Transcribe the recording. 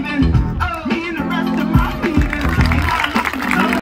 even